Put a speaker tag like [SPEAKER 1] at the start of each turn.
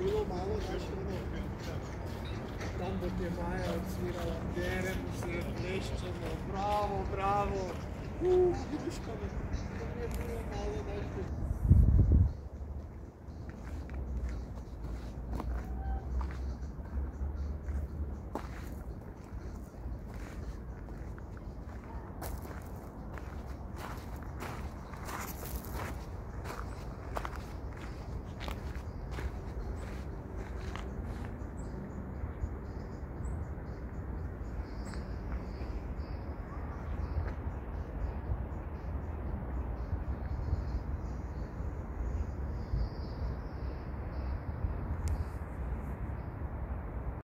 [SPEAKER 1] bilo malo našega Tam bo te Maja odsvirala, berem se, pleščemo, bravo, bravo. Uh, vidiš, kaj je bilo.